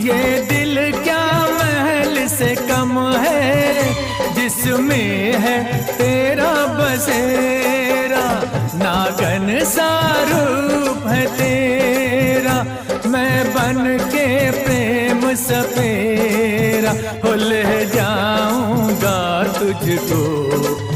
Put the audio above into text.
ये दिल क्या महल से कम है, जिसमें है तेरा बसेरा। नागन सारूप है तेरा, मैं बन के प्रेम सपेरा। हो ले जाऊँगा तुझको।